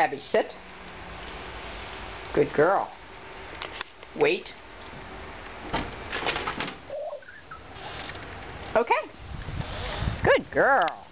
Abby, sit. Good girl. Wait. Okay. Good girl.